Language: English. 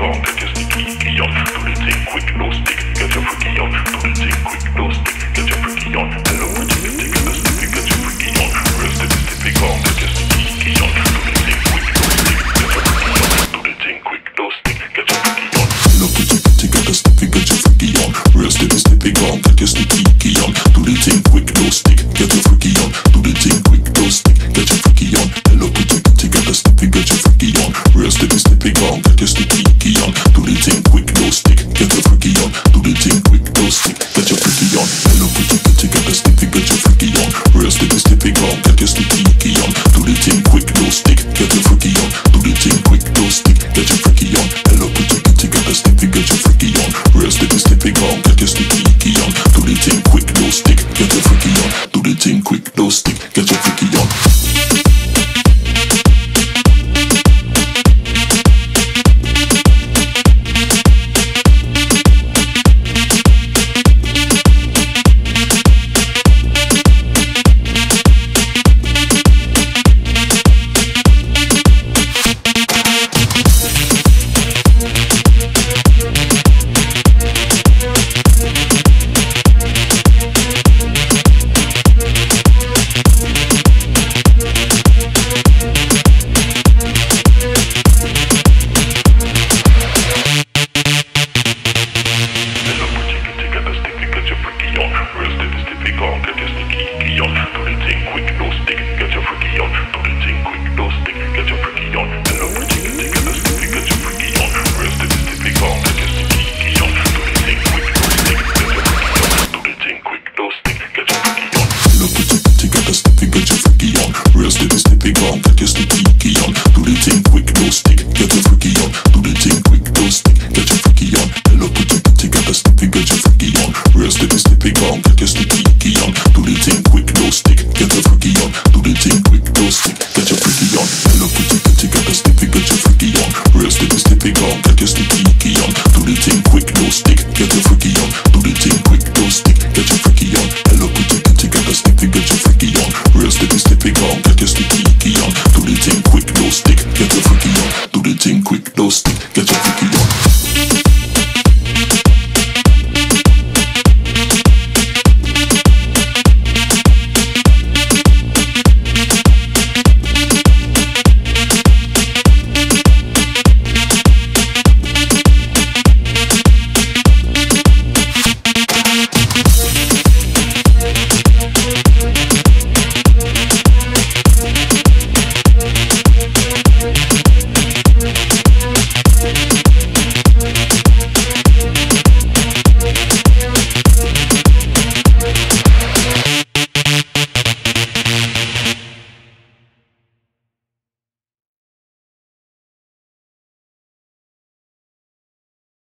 on, get your sneaky on. Do the thing quick, no stick, get your freaky on. Do the thing quick, no stick, get your freaky on. Hello, pretty pretty, get the snippy, get your freaky on. Rest of the snippy on, get your sneaky on. Do the thing quick, no stick, get your freaky on. Do the thing quick, no stick, get your freaky on. Hello, pretty pretty, get the snippy, get your freaky on. Rest of the snippy on, get your sneaky on. Do the thing quick, no stick, get your freaky on. Do the thing quick, no stick, get your freaky on. Hello, pretty pretty, get the snippy, get your freaky on. Of the snippy on, get your sneaky on. Do the thing quick, no stick, get your freaky on. Do the thing quick, no stick, get your freaky on. Hello, pretty pretty, get the snippy, get your freaky on. Of the snippy on, get your sneaky on. Do the thing quick, no stick, get your freaky on. Do the thing quick, no stick, get your freaky on. on, do the thing quick, no stick. Get your freaky on, do the thing quick, no stick. Get your freaky on, hello pretty pretty, get your sticky, get your freaky on. Real sticky sticky on, get your sticky icky on. Do the thing quick, no stick. Get your freaky on, do the thing quick, no stick. Get your freaky on, hello pretty pretty, get your sticky, get your freaky on. Real sticky sticky on, get your sticky icky on. Do the thing quick, no stick. Get your freaky on, do the thing quick, no stick. Get your freaky on.